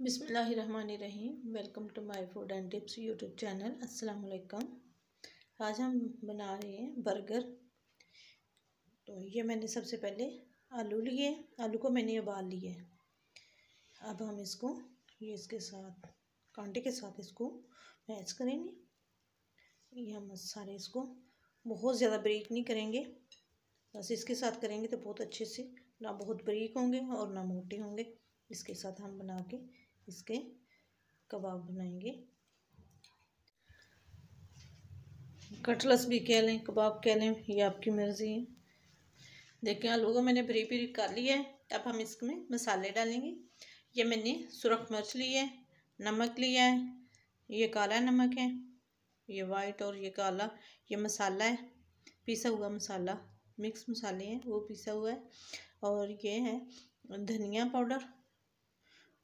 बिसमीम welcome to my food and tips YouTube channel. अस्सलाम वालेकुम आज हम बना रहे हैं बर्गर। तो ये मैंने सबसे पहले आलू लिए। आलू को मैंने उबाल लिए। अब हम इसको, ये इसके साथ, कांटे के साथ इसको मैच करेंगे। ये हम सारे इसको बहुत ज़्यादा ब्रेक नहीं करेंगे। बस इसके साथ करेंगे तो बहुत अच्छे से ना बहुत ब्रीक होंगे और ना मोटे होंगे। इसके साथ हम बना के इसके कबाब बनाएँगे। कटलस भी कह लें, कबाब कह लें, ये आपकी मर्ज़ी है। देखें, आलू को मैंने भरी भरी कर लिया है, अब हम इसमें मसाले डालेंगे। ये मैंने सुरख मिर्च ली है, नमक लिया है, ये काला नमक है, ये वाइट और ये काला, ये मसाला है, पिसा हुआ मसाला मिक्स मसाले हैं, वो पीसा हुआ है। और ये है धनिया पाउडर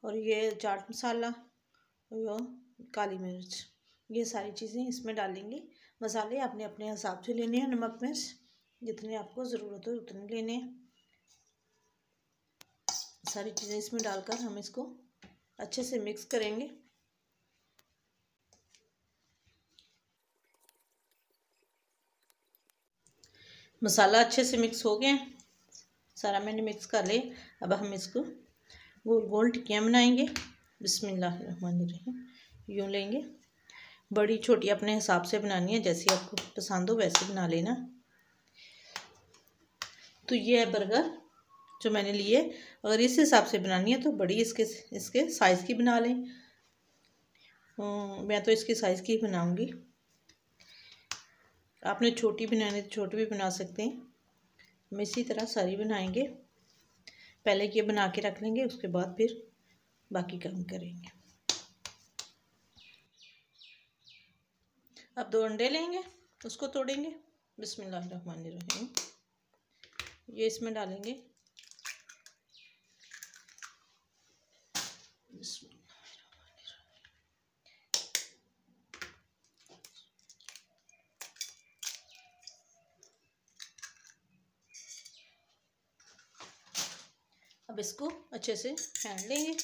और ये चाट मसाला, और काली मिर्च, ये सारी चीज़ें इसमें डालेंगे। मसाले आपने अपने हिसाब से लेने हैं, नमक, मिर्च, जितने आपको ज़रूरत हो उतने लेने हैं। सारी चीज़ें इसमें डालकर हम इसको अच्छे से मिक्स करेंगे। मसाला अच्छे से मिक्स हो गया, सारा मैंने मिक्स कर लिया, अब हम इसको गोल गोल टिक्कियाँ बनाएँगे बिस्मिल्लाहिर्रहमानिर्रहीम। यूँ लेंगे। बड़ी छोटी अपने हिसाब से बनानी है। जैसी आपको पसंद हो वैसे बना लेना। तो ये है बर्गर जो मैंने लिए। अगर इस हिसाब से बनानी है तो बड़ी इसके इसके साइज़ की बना लें। मैं तो इसकी साइज़ की बनाऊँगी। आपने छोटी बनानी तो छोटी भी बना सकते हैं। हम इसी तरह सारी बनाएँगे। पहले ये बना के रख लेंगे, उसके बाद फिर बाकी काम करेंगे। अब दो अंडे लेंगे, उसको तोड़ेंगे। बिस्मिल्लाहिर्रहमानिर्रहीम ये इसमें डालेंगे इसको अच्छे से फेंट लेंगे।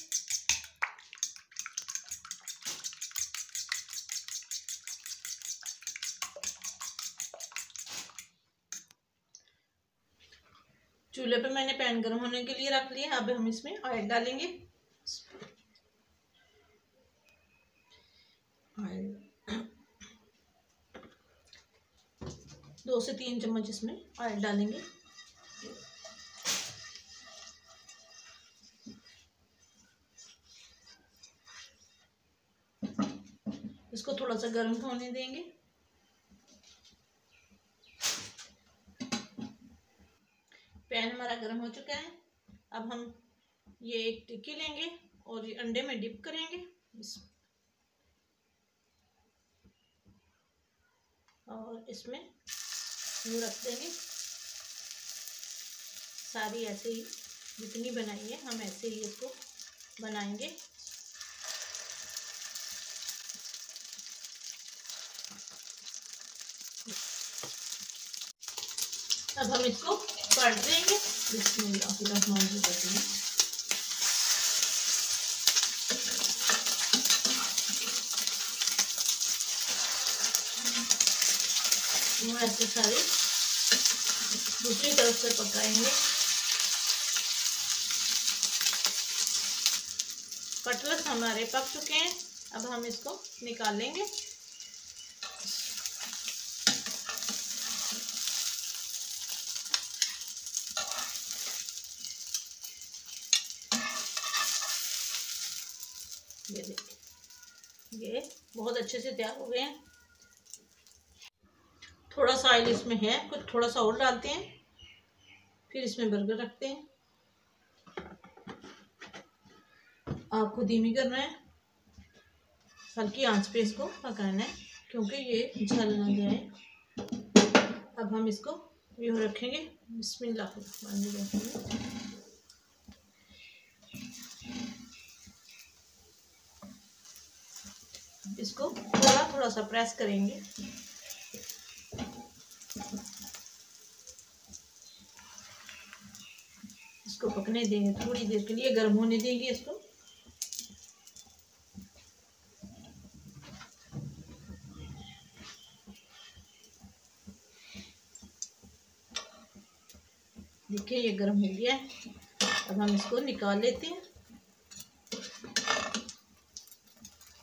चूल्हे पे मैंने पैन गर्म होने के लिए रख लिया। अब हम इसमें ऑयल डालेंगे। ऑयल। दो से तीन चम्मच इसमें ऑयल डालेंगे। सा गर्म होने देंगे। पैन हमारा गर्म हो चुका है। अब हम ये एक टिक्की लेंगे और ये अंडे में डिप करेंगे। और इसमें यूँ रख देंगे। सारी ऐसे ही जितनी बनाई है, हम ऐसे ही इसको बनाएँगे। अब हम इसको कर देंगे ऐसे सारे दूसरी तरफ़ से पकाएँगे कटलस हमारे पक चुके हैं अब हम इसको निकालेंगे ये देखिए ये बहुत अच्छे से तैयार हो गए हैं। थोड़ा सा ऑयल इसमें है, कुछ थोड़ा सा और डालते हैं। फिर इसमें बर्गर रखते हैं। आपको धीमी करना है। हल्की आँच पे इसको पकाना है, क्योंकि ये जल ना जाए। अब हम इसको यूँ रखेंगे। बिस्मिल्लाह इसको थोड़ा थोड़ा सा प्रेस करेंगे। इसको पकने देंगे थोड़ी देर के लिए, गर्म होने देंगे इसको। देखिए, ये गर्म हो गया है। अब हम इसको निकाल लेते हैं।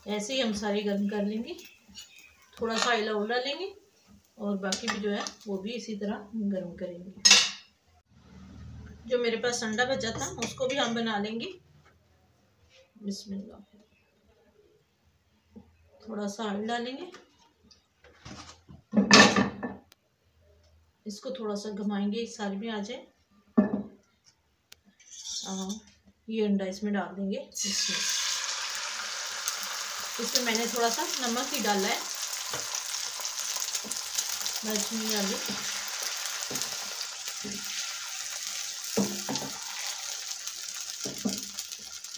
ऐसे ही हम सारी गर्म कर लेंगे। थोड़ा सा आयला और डालेंगे और बाकी भी जो है, वो भी इसी तरह गर्म करेंगे। जो मेरे पास अंडा बचा था, उसको भी हम बना लेंगे। बिस्मिल्लाह। थोड़ा सा ऑयल डालेंगे। इसको थोड़ा सा घुमाएँगे सारी में आ जाए। ये अंडा इसमें डाल देंगे। इसमें इसमें मैंने थोड़ा सा नमक ही डाला है। नहीं डाली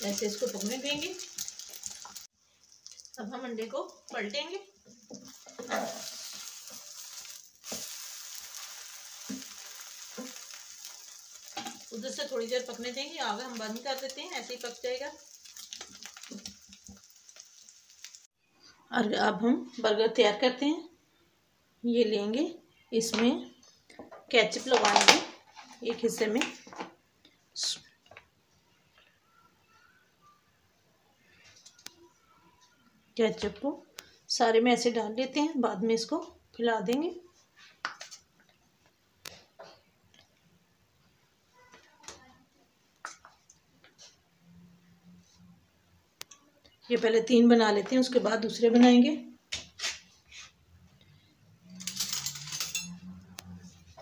ऐसे इसको पकने देंगे। अब हम अंडे को पलटेंगे। उधर से थोड़ी देर पकने देंगे, आगे हम बंद कर देते हैं, ऐसे ही पक जाएगा। और अब हम बर्गर तैयार करते हैं। ये लेंगे, इसमें कैचअप लगाएँगे एक हिस्से में। कैचअप को सारे में ऐसे डाल लेते हैं, बाद में इसको फैला देंगे। ये पहले तीन बना लेते हैं, उसके बाद दूसरे बनाएँगे।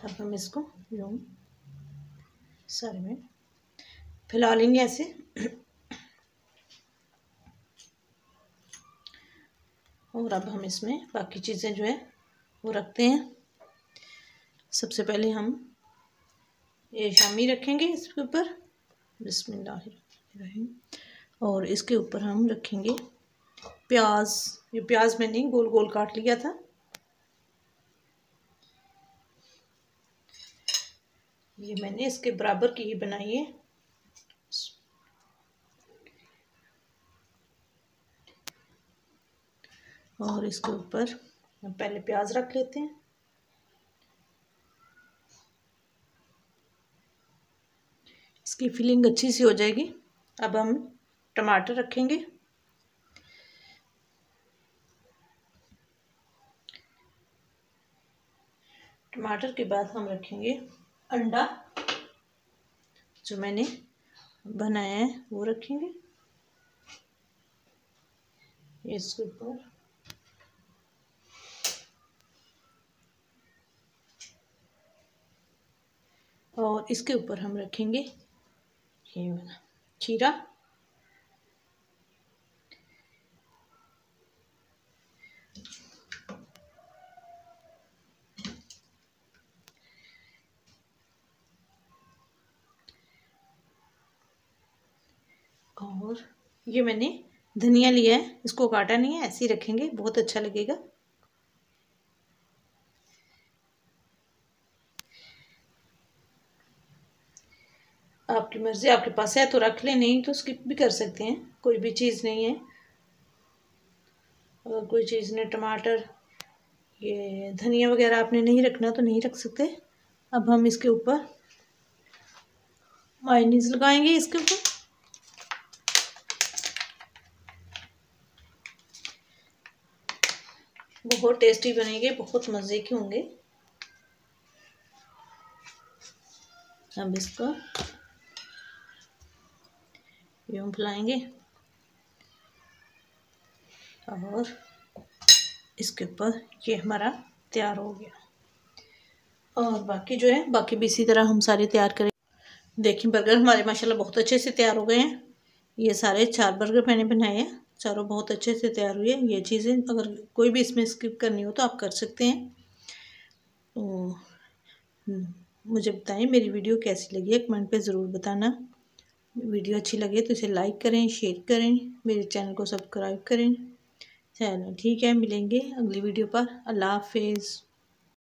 अब हम इसको यूँ सारे में। फैला लेंगे ऐसे। और अब हम इसमें बाकी चीज़ें जो है, वो रखते हैं। सबसे पहले हम ये शामी रखेंगे इसके ऊपर। बिस्मिल्लाहिर्रहमानिर्रहीम। और इसके ऊपर हम रखेंगे प्याज। ये प्याज मैंने गोल गोल काट लिया था। ये मैंने इसके बराबर की ही बनाई है। और इसके ऊपर हम पहले प्याज रख लेते हैं। इसकी फिलिंग अच्छी सी हो जाएगी। अब हम टमाटर रखेंगे। टमाटर के बाद हम रखेंगे अंडा, जो मैंने बनाया है, वो रखेंगे। इसके ऊपर। और इसके ऊपर हम रखेंगे खीरा और ये मैंने धनिया लिया है। इसको काटा नहीं है, ऐसे ही रखेंगे। बहुत अच्छा लगेगा। आपकी मर्ज़ी, आपके पास है तो रख लें, नहीं तो स्किप भी कर सकते हैं। कोई भी चीज़ नहीं है। अगर कोई चीज़ ने टमाटर, ये धनिया वगैरह आपने नहीं रखना तो नहीं रख सकते। अब हम इसके ऊपर मायनीज लगाएँगे इसके ऊपर। बहुत टेस्टी बनेंगे, बहुत मज़े के होंगे। अब इसको यूँ फैलाएँगे। और इसके ऊपर ये हमारा तैयार हो गया। और बाकी जो है, बाकी भी इसी तरह हम सारे तैयार करें। देखिए, बर्गर हमारे माशाल्लाह बहुत अच्छे से तैयार हो गए हैं। ये सारे चार बर्गर मैंने बनाए हैं। चारों बहुत अच्छे से तैयार हुई है। ये चीज़ें अगर कोई भी इसमें स्किप करनी हो तो आप कर सकते हैं। तो हम्म, मुझे बताएँ मेरी वीडियो कैसी लगी है? कमेंट पे ज़रूर बताना। वीडियो अच्छी लगे तो इसे लाइक करें शेयर करें मेरे चैनल को सब्सक्राइब करें। चलो ठीक है मिलेंगे अगली वीडियो पर। अल्लाह हाफिज़।